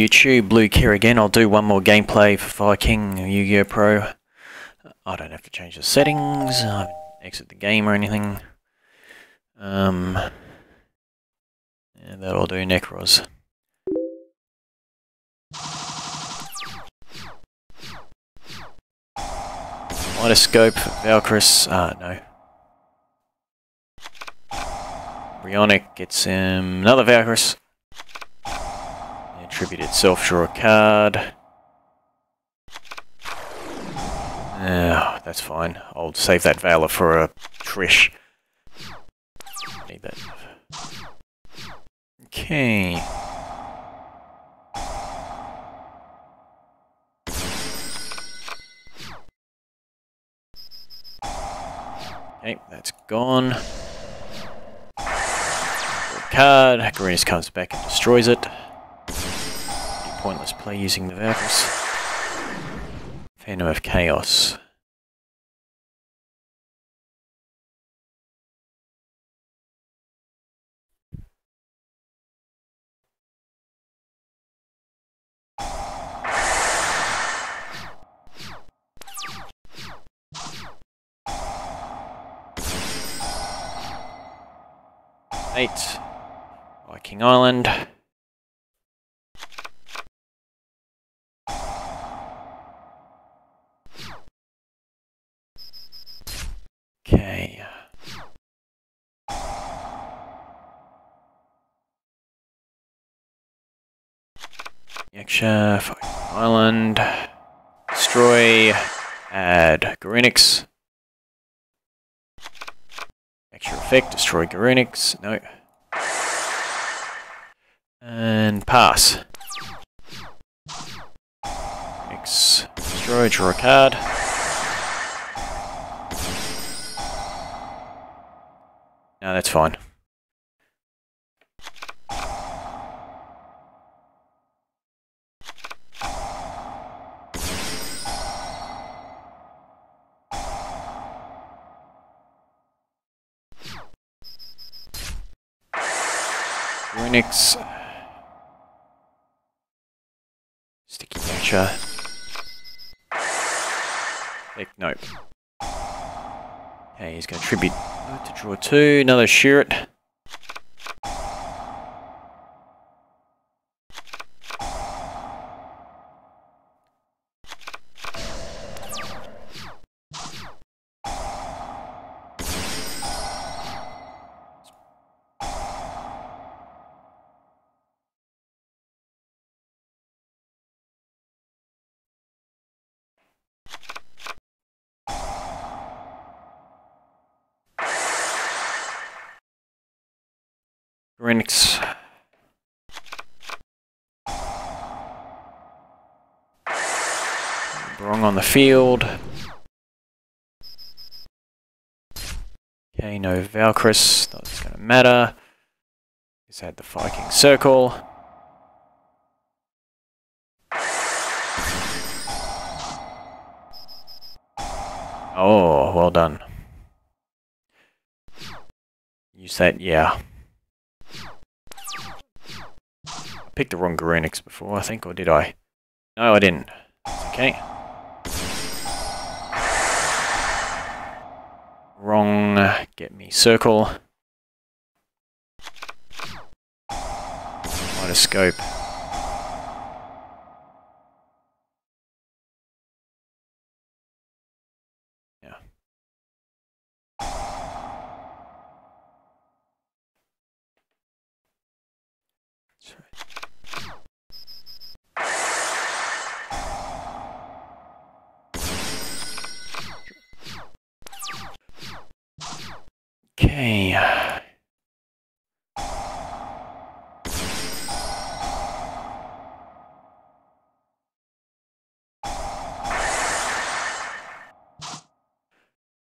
YouTube, Blue Care again. I'll do one more gameplay for Fire King Yu-Gi-Oh! Pro. I don't have to change the settings, I exit the game or anything. Um, and that'll do Nekroz. Mitoscope, Valkyrus, ah, no. Brionac gets him another Valkyrus. Attribute itself, draw a card. Oh, that's fine. I'll save that Valor for a Trish. Need that. Okay. Okay, that's gone. Card. Garunix comes back and destroys it. Pointless play using the Valkyries. Phantom of Chaos. Eight. Fire King Island. Yaksha, Fire King uh, Island. Destroy. Add Garunix. Extra effect, destroy Garunix. No. And pass. X destroy, draw a card. No, that's fine. Unix. Sticky nature. Heck, nope. Okay, he's going to tribute to draw two, another Shurit. Wrong on the field. Okay, no Valkyrus, not going to matter. He's had the Fire King Circle. Oh, well done. Use that, yeah. Picked the wrong Garunix before, I think, or did I? No, I didn't. okay. Wrong. Get me circle. Mitoscope. Okay.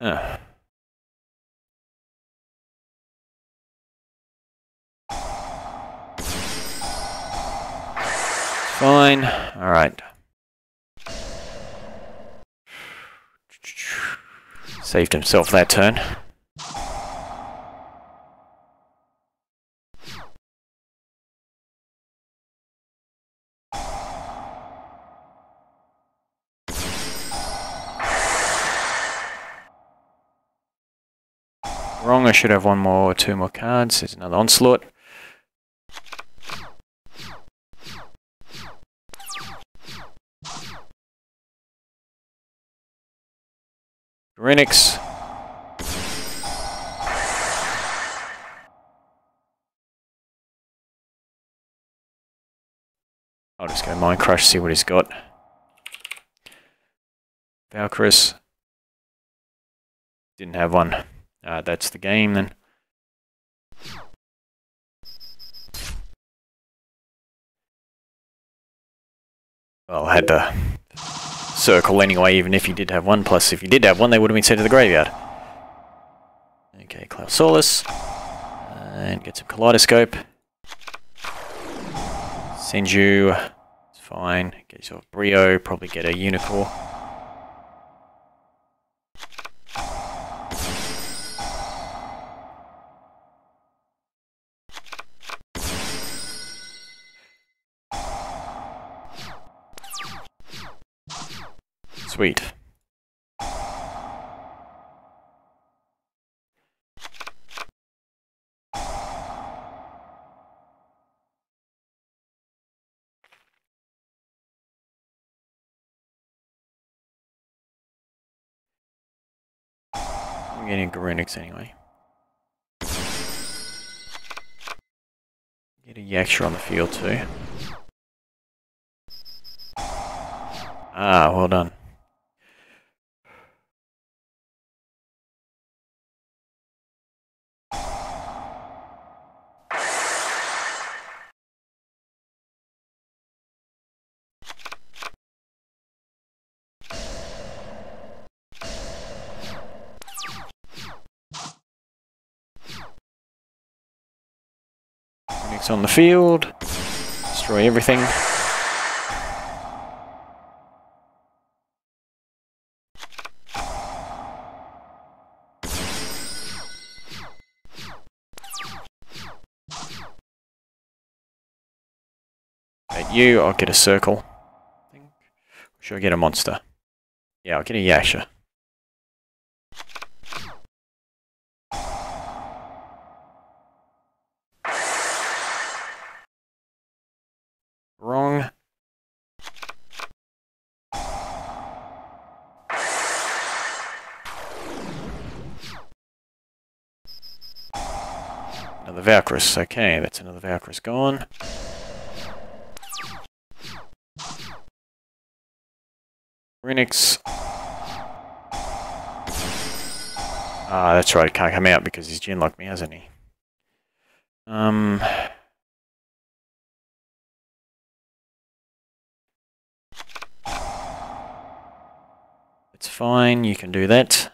Uh. Fine. All right. Saved himself that turn. I should have one more, or two more cards. There's another onslaught. Renix. I'll just go Mind Crush, see what he's got. Valkyrus. Didn't have one. Uh, that's the game then. Well, I had to circle anyway, even if you did have one. Plus, if you did have one, they would have been sent to the graveyard. Okay, Clausolas. And get some Kaleidoscope. Senju. It's fine. Get yourself Brio. Probably get a Unicorn. Sweet. I'm getting Garunix anyway. Get a Yaksha on the field too. Ah, well done. On the field. Destroy everything. At you, I'll get a circle. Should I get a monster? Yeah, I'll get a Yaksha. Another Valkyrus. Okay, that's another Valkyrus gone. Renix. Ah, that's right, can't come out because he's genlocked me, hasn't he? Um... It's fine, you can do that.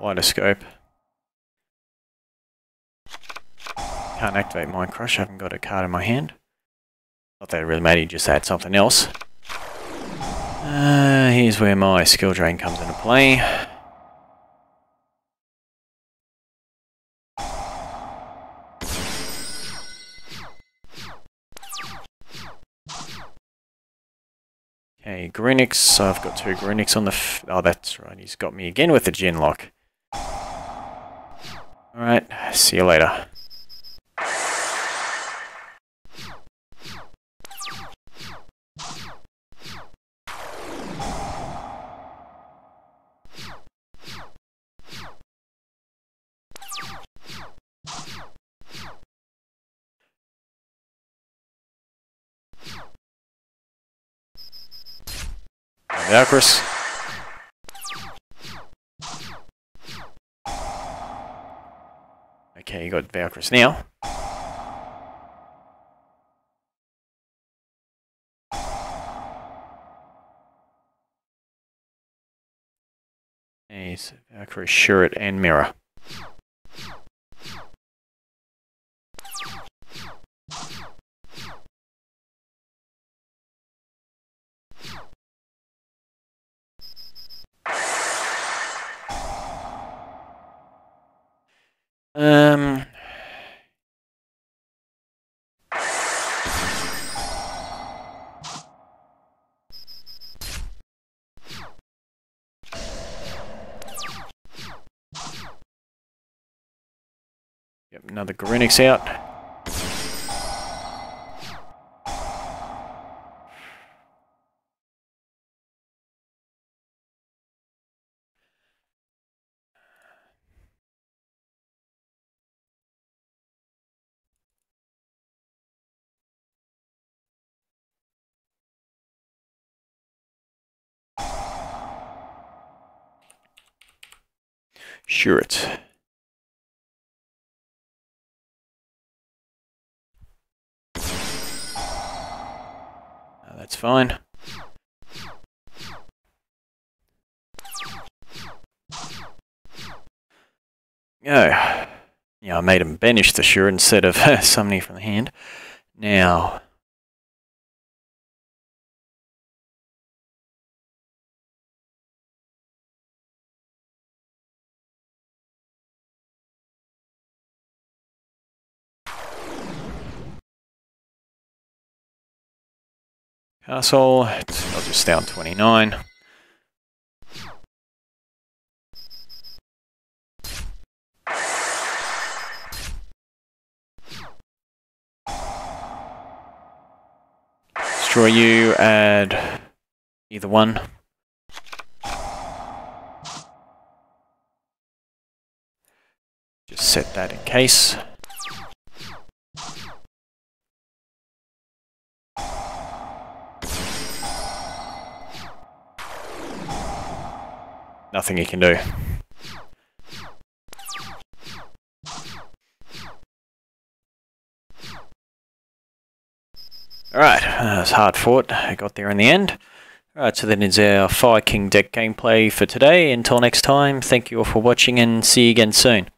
Kaleidoscope. Can't activate Mind Crush, I haven't got a card in my hand. Not that really mattered, just add something else. Uh, here's where my skill drain comes into play. Okay, Garunix. I've got two Garunix on the... oh, that's right. He's got me again with the Genlock. Alright, see you later. Yeah, Chris. Okay, you got Valkyries now. He's Valkyrie, Shurit, and Mirror. Yep, another Garunix out. Shurit. Uh, fine. Go. Yeah, I made him banish the Sure instead of summoning from the hand. Now, Castle, I'll just stay on 29. Destroy you, add either one. Just set that in case. Nothing he can do. Alright, uh, was hard fought. I got there in the end. Alright, so that is our Fire King deck gameplay for today. Until next time, thank you all for watching and see you again soon.